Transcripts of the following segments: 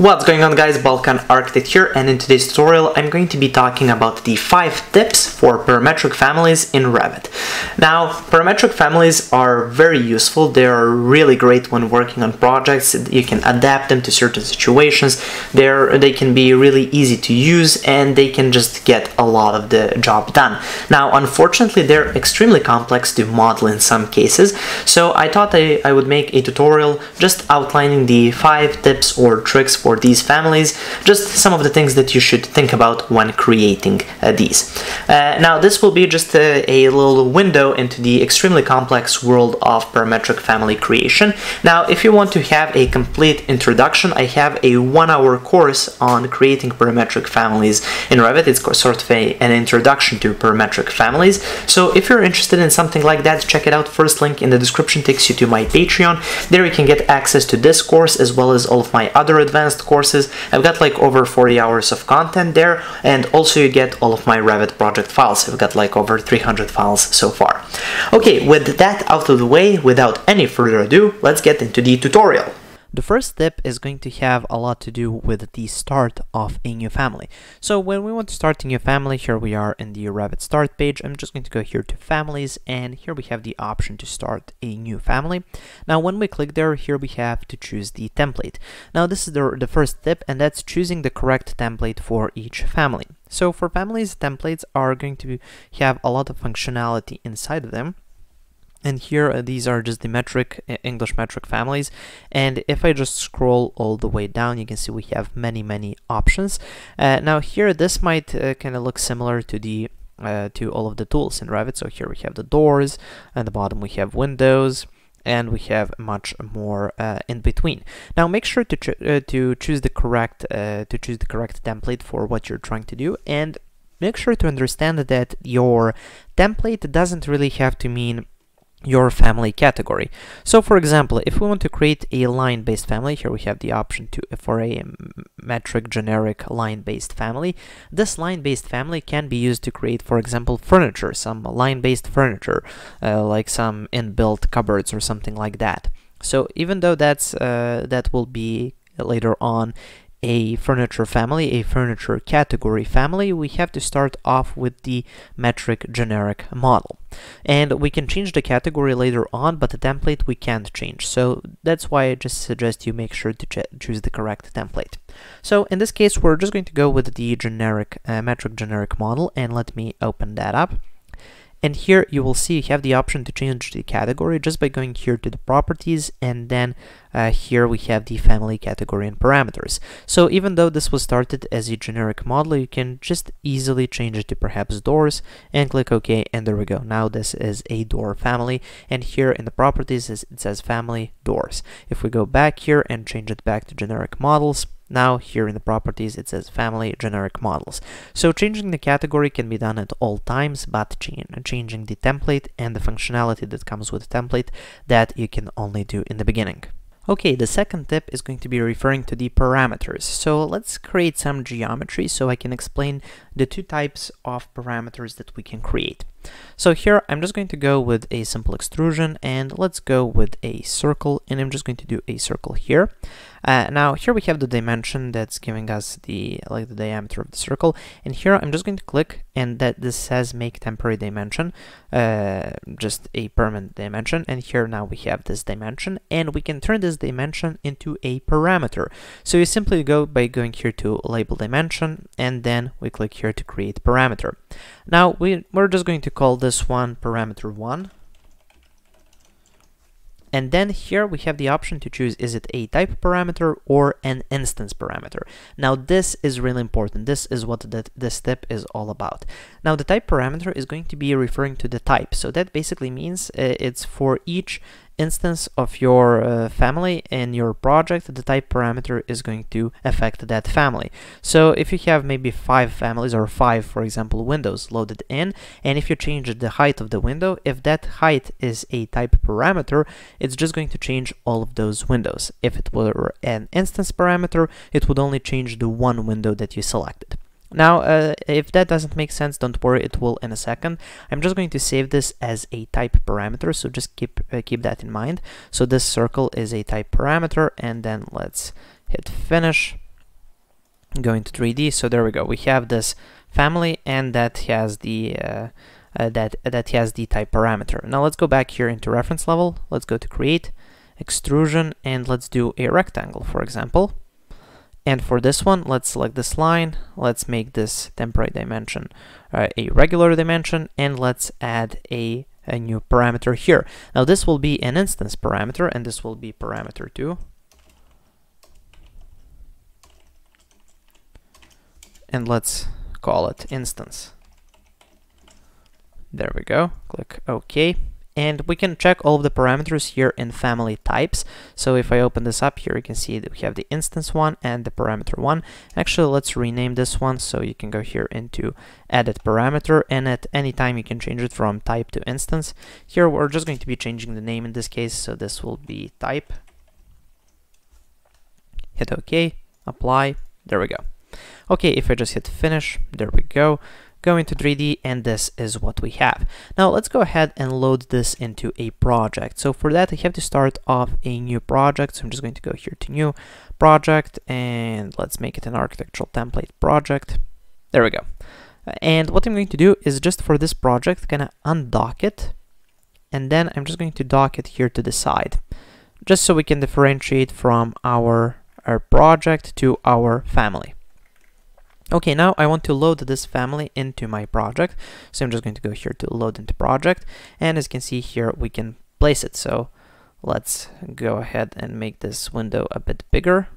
What's going on guys, Balkan Architect here and in today's tutorial I'm going to be talking about the 5 tips for parametric families in Revit. Now, parametric families are very useful, they are really great when working on projects, you can adapt them to certain situations, They're, they can be really easy to use and they can just get a lot of the job done. Now, unfortunately they're extremely complex to model in some cases, so I thought I, I would make a tutorial just outlining the 5 tips or tricks for for these families, just some of the things that you should think about when creating uh, these. Uh, now this will be just a, a, little window into the extremely complex world of parametric family creation. Now if you want to have a complete introduction, I have a one hour course on creating parametric families in Revit. It's sort of a, an introduction to parametric families. So if you're interested in something like that, check it out. First link in the description takes you to my Patreon. There you can get access to this course as well as all of my other advanced courses. I've got like over 40 hours of content there and also you get all of my Revit project files. I've got like over 300 files so far. Okay, with that out of the way, without any further ado, let's get into the tutorial. The first step is going to have a lot to do with the start of a new family. So when we want to start a new family, here we are in the Revit start page. I'm just going to go here to families and here we have the option to start a new family. Now when we click there, here we have to choose the template. Now this is the, the first step and that's choosing the correct template for each family. So for families, templates are going to have a lot of functionality inside of them and here uh, these are just the metric uh, English metric families. And if I just scroll all the way down you can see we have many many options. Uh, now here this might uh, kind of look similar to the uh, to all of the tools in Revit. So here we have the doors. At the bottom we have windows. And we have much more uh, in between. Now make sure to, cho to choose the correct to choose the correct template for what you're trying to do. And make sure to understand that your template doesn't really have to mean your family category. So for example, if we want to create a line-based family, here we have the option to for a metric generic line-based family. This line-based family can be used to create, for example, furniture, some line-based furniture, uh, like some inbuilt cupboards or something like that. So even though that's uh, that will be later on a furniture family, a furniture category family, we have to start off with the metric generic model. And we can change the category later on, but the template we can't change. So that's why I just suggest you make sure to choose the correct template. So in this case, we're just going to go with the generic uh, metric generic model, and let me open that up. And here you will see you have the option to change the category just by going here to the properties and then uh, here we have the family category and parameters. So even though this was started as a generic model, you can just easily change it to perhaps doors and click OK and there we go. Now this is a door family and here in the properties it says family doors. If we go back here and change it back to generic models, now here in the properties it says family generic models. So changing the category can be done at all times, but changing the template and the functionality that comes with the template that you can only do in the beginning. Okay, the second tip is going to be referring to the parameters. So let's create some geometry so I can explain the two types of parameters that we can create. So here I'm just going to go with a simple extrusion and let's go with a circle and I'm just going to do a circle here. Uh, now here we have the dimension that's giving us the like the diameter of the circle. And here I'm just going to click and that this says make temporary dimension uh, just a permanent dimension. And here now we have this dimension and we can turn this dimension into a parameter. So you simply go by going here to label dimension and then we click here to create parameter. Now we, we're just going to call this one parameter 1 and then here we have the option to choose is it a type parameter or an instance parameter. Now this is really important. This is what that this step is all about. Now the type parameter is going to be referring to the type. So that basically means uh, it's for each instance of your uh, family in your project, the type parameter is going to affect that family. So if you have maybe five families or five, for example, windows loaded in, and if you change the height of the window, if that height is a type parameter, it's just going to change all of those windows. If it were an instance parameter, it would only change the one window that you selected. Now, uh, if that doesn't make sense, don't worry, it will in a second. I'm just going to save this as a type parameter, so just keep uh, keep that in mind. So this circle is a type parameter, and then let's hit finish, go into 3D. So there we go. We have this family and that has the uh, uh, that that has the type parameter. Now let's go back here into reference level. Let's go to create, extrusion, and let's do a rectangle, for example. And for this one, let's select this line. Let's make this temporary dimension uh, a regular dimension, and let's add a a new parameter here. Now this will be an instance parameter, and this will be parameter 2. And let's call it instance. There we go. Click OK. And we can check all of the parameters here in family types. So if I open this up here, you can see that we have the instance one and the parameter one. Actually, let's rename this one. So you can go here into edit parameter and at any time you can change it from type to instance. Here we're just going to be changing the name in this case. So this will be type. Hit OK, apply. There we go. Okay, if I just hit finish, there we go. Go into 3D and this is what we have. Now let's go ahead and load this into a project. So for that I have to start off a new project. So I'm just going to go here to new project and let's make it an architectural template project. There we go. And what I'm going to do is just for this project, gonna undock it. And then I'm just going to dock it here to the side, just so we can differentiate from our, our project to our family. Okay, now I want to load this family into my project. So I'm just going to go here to load into project. And as you can see here, we can place it. So let's go ahead and make this window a bit bigger.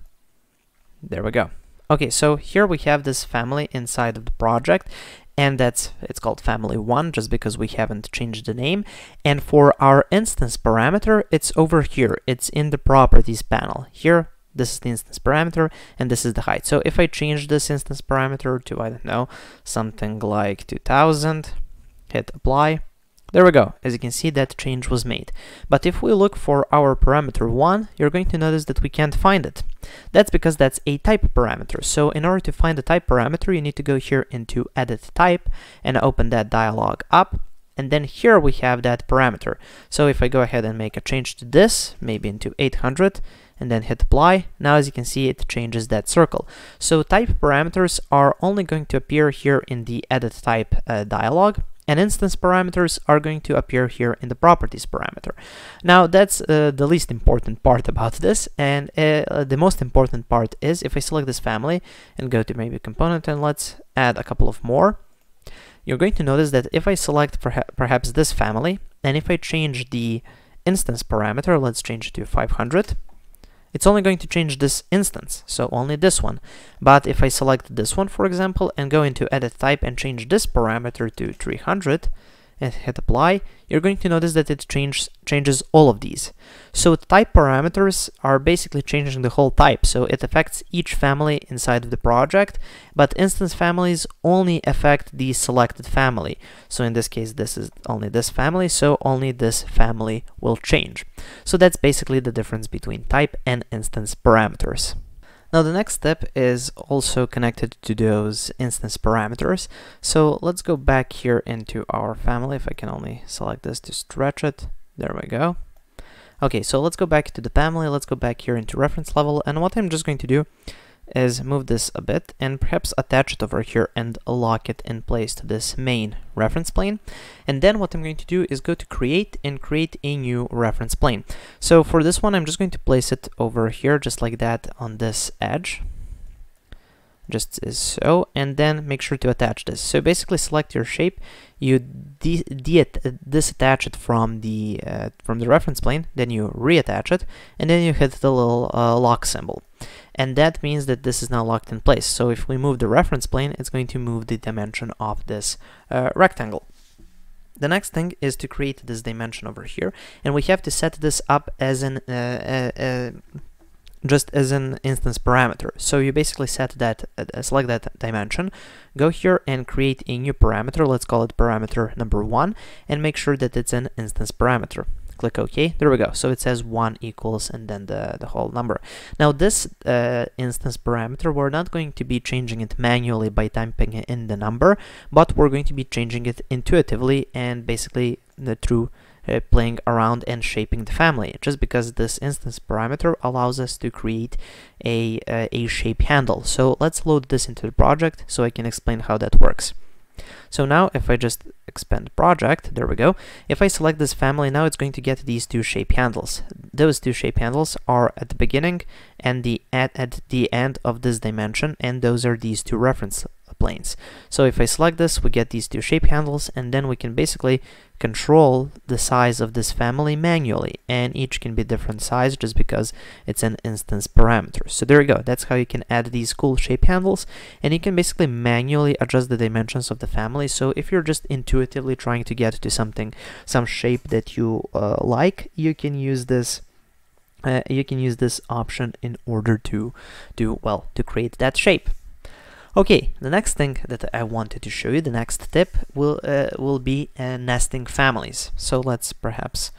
There we go. Okay, so here we have this family inside of the project and that's it's called family 1 just because we haven't changed the name and for our instance parameter it's over here it's in the properties panel here this is the instance parameter and this is the height. So if I change this instance parameter to, I don't know, something like 2000, hit apply, there we go. As you can see, that change was made. But if we look for our parameter 1, you're going to notice that we can't find it. That's because that's a type parameter. So in order to find the type parameter, you need to go here into edit type and open that dialog up. And then here we have that parameter. So if I go ahead and make a change to this, maybe into 800, and then hit apply. Now as you can see it changes that circle. So type parameters are only going to appear here in the edit type uh, dialog and instance parameters are going to appear here in the properties parameter. Now that's uh, the least important part about this and uh, the most important part is if I select this family and go to maybe component and let's add a couple of more you're going to notice that if I select perha perhaps this family and if I change the instance parameter let's change it to 500 it's only going to change this instance, so only this one. But if I select this one, for example, and go into edit type and change this parameter to 300, and hit apply, you're going to notice that it change, changes all of these. So type parameters are basically changing the whole type, so it affects each family inside of the project, but instance families only affect the selected family. So in this case, this is only this family, so only this family will change. So that's basically the difference between type and instance parameters. Now the next step is also connected to those instance parameters. So let's go back here into our family, if I can only select this to stretch it. There we go. Okay, so let's go back to the family, let's go back here into reference level, and what I'm just going to do is move this a bit and perhaps attach it over here and lock it in place to this main reference plane. And then what I'm going to do is go to create and create a new reference plane. So for this one, I'm just going to place it over here just like that on this edge. Just as so and then make sure to attach this. So basically select your shape. You disattach it from the uh, from the reference plane. Then you reattach it. And then you hit the little uh, lock symbol and that means that this is now locked in place. So if we move the reference plane, it's going to move the dimension of this uh, rectangle. The next thing is to create this dimension over here, and we have to set this up as an uh, uh, uh just as an instance parameter. So you basically set that, uh, select that dimension, go here and create a new parameter, let's call it parameter number one, and make sure that it's an instance parameter click OK. There we go. So it says 1 equals and then the, the whole number. Now this uh, instance parameter, we're not going to be changing it manually by typing in the number, but we're going to be changing it intuitively and basically the, through uh, playing around and shaping the family just because this instance parameter allows us to create a, uh, a shape handle. So let's load this into the project so I can explain how that works. So now if I just expand project, there we go. If I select this family, now it's going to get these two shape handles. Those two shape handles are at the beginning and the at, at the end of this dimension, and those are these two reference planes. So if I select this, we get these two shape handles, and then we can basically control the size of this family manually, and each can be different size just because it's an instance parameter. So there you go, that's how you can add these cool shape handles, and you can basically manually adjust the dimensions of the family. So if you're just intuitively trying to get to something, some shape that you uh, like, you can use this uh, you can use this option in order to do well to create that shape Okay, the next thing that I wanted to show you, the next tip, will uh, will be uh, nesting families. So let's perhaps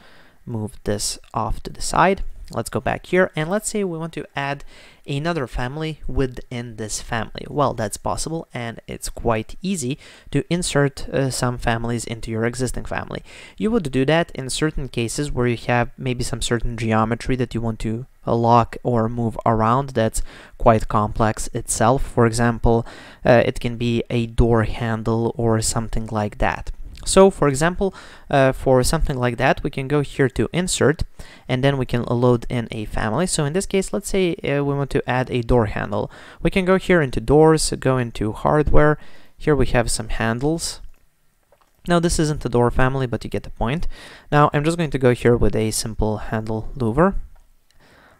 move this off to the side. Let's go back here and let's say we want to add another family within this family. Well, that's possible and it's quite easy to insert uh, some families into your existing family. You would do that in certain cases where you have maybe some certain geometry that you want to uh, lock or move around that's quite complex itself. For example, uh, it can be a door handle or something like that. So for example, uh, for something like that, we can go here to insert and then we can load in a family. So in this case, let's say uh, we want to add a door handle. We can go here into doors, go into hardware. Here we have some handles. Now this isn't the door family, but you get the point. Now I'm just going to go here with a simple handle louver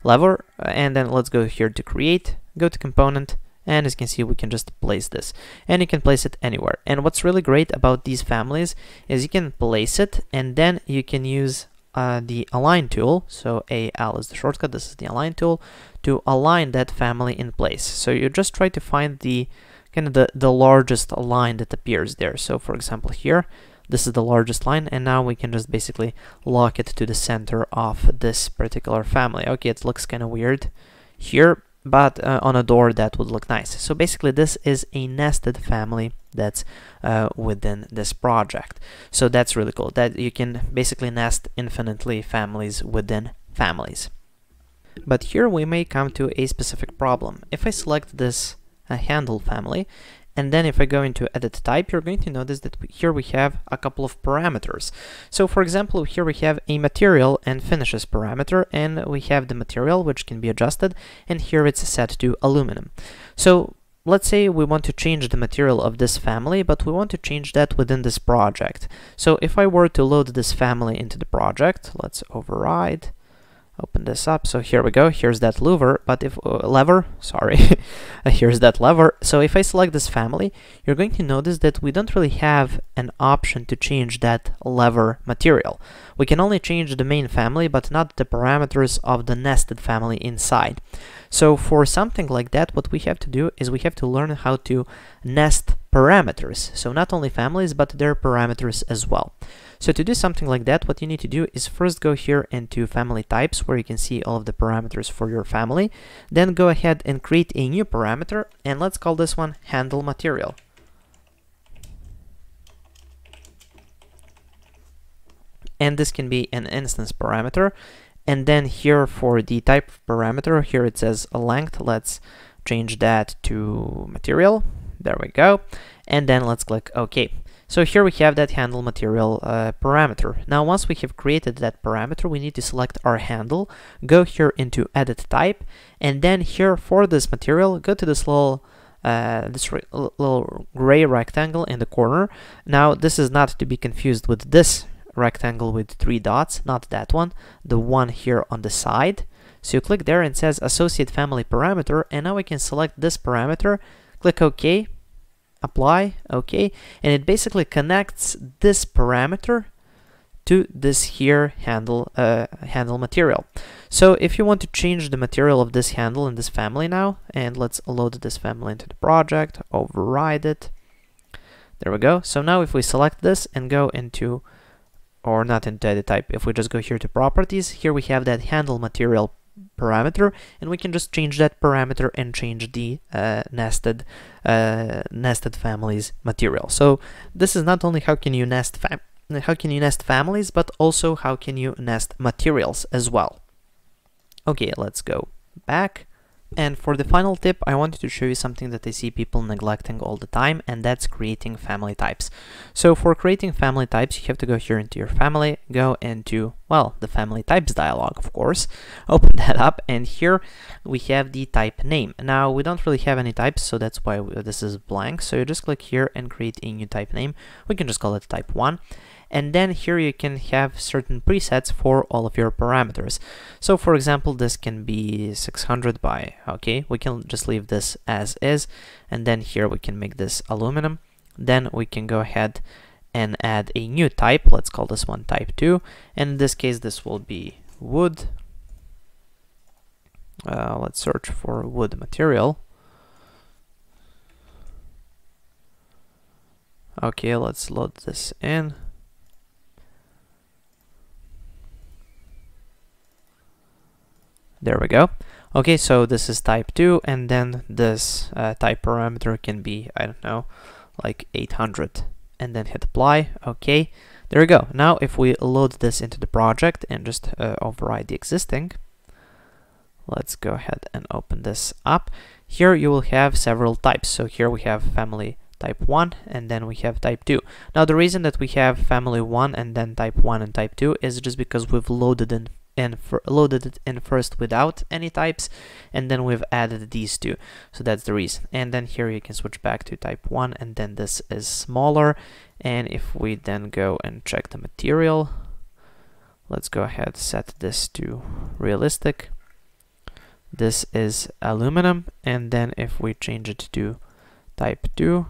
lever and then let's go here to create, go to component, and as you can see we can just place this. And you can place it anywhere. And what's really great about these families is you can place it and then you can use uh, the align tool. So AL is the shortcut this is the align tool to align that family in place. So you just try to find the kind of the, the largest line that appears there. So for example here this is the largest line and now we can just basically lock it to the center of this particular family okay it looks kind of weird here but uh, on a door that would look nice. So basically this is a nested family that's uh, within this project. So that's really cool that you can basically nest infinitely families within families. But here we may come to a specific problem. If I select this uh, handle family and then if I go into edit type, you're going to notice that here we have a couple of parameters. So for example, here we have a material and finishes parameter, and we have the material which can be adjusted, and here it's set to aluminum. So let's say we want to change the material of this family, but we want to change that within this project. So if I were to load this family into the project, let's override, open this up. So here we go. Here's that lever. But if uh, lever sorry. Here's that lever. So if I select this family you're going to notice that we don't really have an option to change that lever material. We can only change the main family but not the parameters of the nested family inside so for something like that what we have to do is we have to learn how to nest parameters so not only families but their parameters as well so to do something like that, what you need to do is first go here into family types where you can see all of the parameters for your family. Then go ahead and create a new parameter and let's call this one handle material. And this can be an instance parameter. And then here for the type parameter, here it says a length. Let's change that to material. There we go. And then let's click OK. So here we have that handle material uh, parameter. Now once we have created that parameter, we need to select our handle, go here into edit type, and then here for this material, go to this little uh, this little gray rectangle in the corner. Now this is not to be confused with this rectangle with three dots, not that one, the one here on the side. So you click there and says associate family parameter and now we can select this parameter, click OK, apply, okay, and it basically connects this parameter to this here handle uh, handle material. So if you want to change the material of this handle in this family now, and let's load this family into the project, override it. There we go. So now if we select this and go into, or not into edit type, if we just go here to properties, here we have that handle material parameter and we can just change that parameter and change the uh, nested uh, nested families material so this is not only how can you nest how can you nest families, but also how can you nest materials as well. Okay, let's go back. And for the final tip, I wanted to show you something that I see people neglecting all the time, and that's creating family types. So for creating family types, you have to go here into your family, go into, well, the family types dialog, of course, open that up, and here we have the type name. Now, we don't really have any types, so that's why this is blank. So you just click here and create a new type name. We can just call it type 1 and then here you can have certain presets for all of your parameters. So for example, this can be 600 by, okay, we can just leave this as is, and then here we can make this aluminum. Then we can go ahead and add a new type, let's call this one type 2, and in this case this will be wood. Uh, let's search for wood material. Okay, let's load this in. There we go. Okay, so this is type 2, and then this uh, type parameter can be, I don't know, like 800, and then hit apply. Okay, there we go. Now, if we load this into the project and just uh, override the existing, let's go ahead and open this up. Here you will have several types. So here we have family type 1 and then we have type 2. Now the reason that we have family 1 and then type 1 and type 2 is just because we've loaded in and loaded it in first without any types and then we've added these two. So that's the reason. And then here you can switch back to type 1 and then this is smaller. And if we then go and check the material let's go ahead set this to realistic. This is aluminum and then if we change it to type 2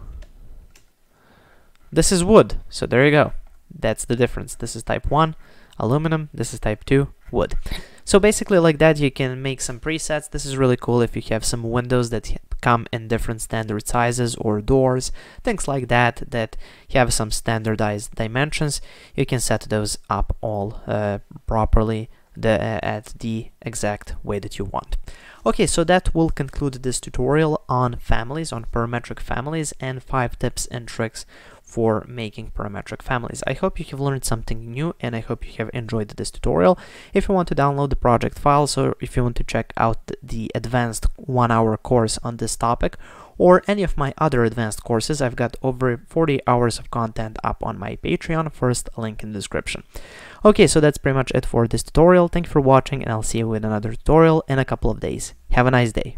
this is wood. So there you go. That's the difference. This is type 1 aluminum. This is type 2 wood. So basically like that you can make some presets. This is really cool if you have some windows that come in different standard sizes or doors, things like that, that have some standardized dimensions. You can set those up all uh, properly the, uh, at the exact way that you want. Okay, so that will conclude this tutorial on families, on parametric families, and 5 tips and tricks for making parametric families. I hope you have learned something new and I hope you have enjoyed this tutorial. If you want to download the project files or if you want to check out the advanced one hour course on this topic or any of my other advanced courses, I've got over 40 hours of content up on my Patreon, first link in the description. Okay, so that's pretty much it for this tutorial. Thank you for watching and I'll see you with another tutorial in a couple of days. Have a nice day.